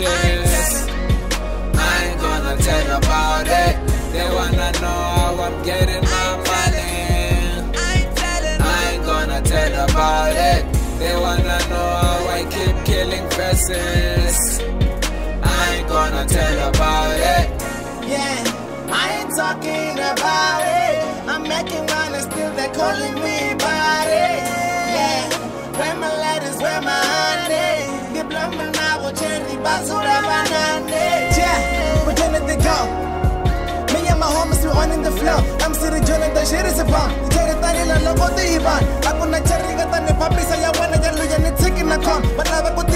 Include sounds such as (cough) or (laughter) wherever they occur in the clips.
bitches. I ain't gonna tell you about it. They wanna know how I'm getting my money. I ain't gonna tell you about it. They wanna know how I keep killing faces. I ain't gonna tell you about it. Yeah, I ain't talking about it. I'm making money still, they calling me about it. Yeah, where my letters, where my honey? my mind cherry, basura, banana. Yeah, we're gonna the go. Me and my homies, we on in the flow. I'm sitting drilling, the shit is a bomb. You take a tiny little logo, the Ivan. I put a cherry, got the public, so I wanna get Luyan, it's taking a com.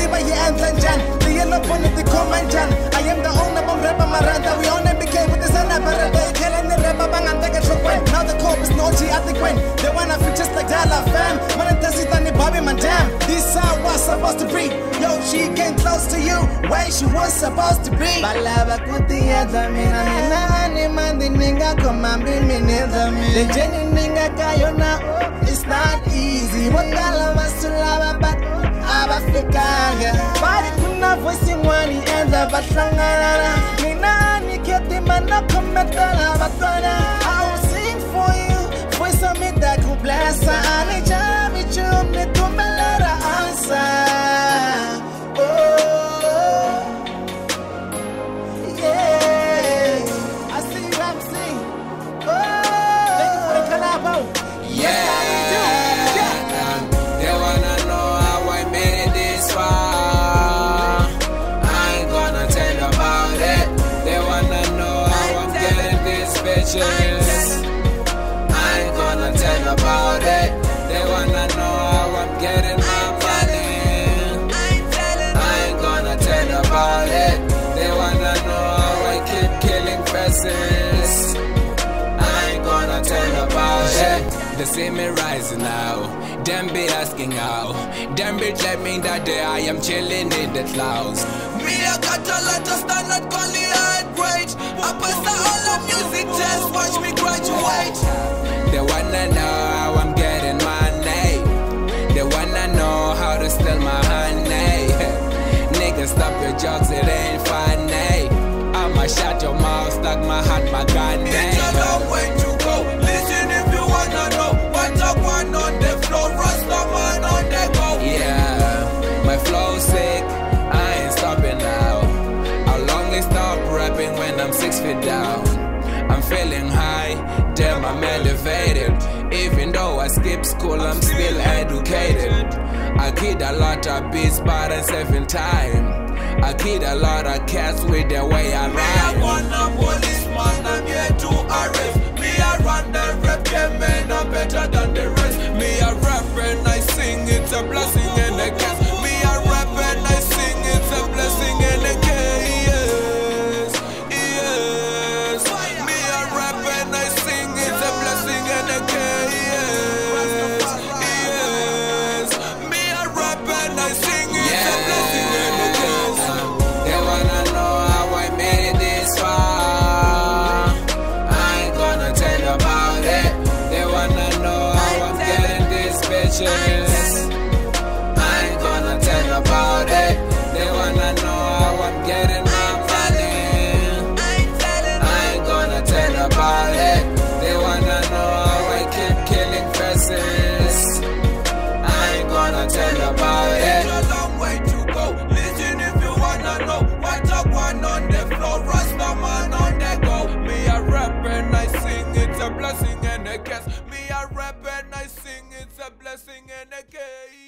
By your hands and Jan. The yellow pony, the command Jan. I am the owner, I'm rapper, my ranta. We own became with the sun, rapper. Killing the rapper, bang, I'm taking a when. Now the corp is no G at the Gwen. They wanna just like Dala fam. Man, does it, and Bobby, man, damn. This how was supposed to be. She came close to you, where she was supposed to be. Balaba kutiyaza mina mina ani mandi ninga koma mimi niza mi. The jenny ninga kayona, it's not easy. Wakala masulaba but abafikanga. Bari kuna voice mwani enza batlangana. Mina ni keti mana kometala batwana. Bitches. I ain't gonna tell you about it. They wanna know how I'm getting my money. I ain't gonna tell you about it. They wanna know how I keep killing faces. I ain't gonna tell you about it. They see me rising now. Them be asking how. Them be claiming that day I am chilling in the clouds. Me, I got a lot of standard quality high grade. I pass all wanna know how I'm getting my name. They wanna know how to steal my honey. (laughs) Niggas, stop your jokes, it ain't funny. I'ma shut your mouth, stuck my heart, my gun. It's a long way to go. Listen if you wanna know what's up one on the floor. Rasta man on the go. Yeah, my flow sick. I ain't stopping now. How long they stop rapping when I'm six feet down? I'm feeling high, damn I'm elevated. Even though I skip school, I'm still educated. I kid a lot of beats, but I'm saving time. I kid a lot of cats with the way I ride. I want a policeman, I'm here to gonna singing again.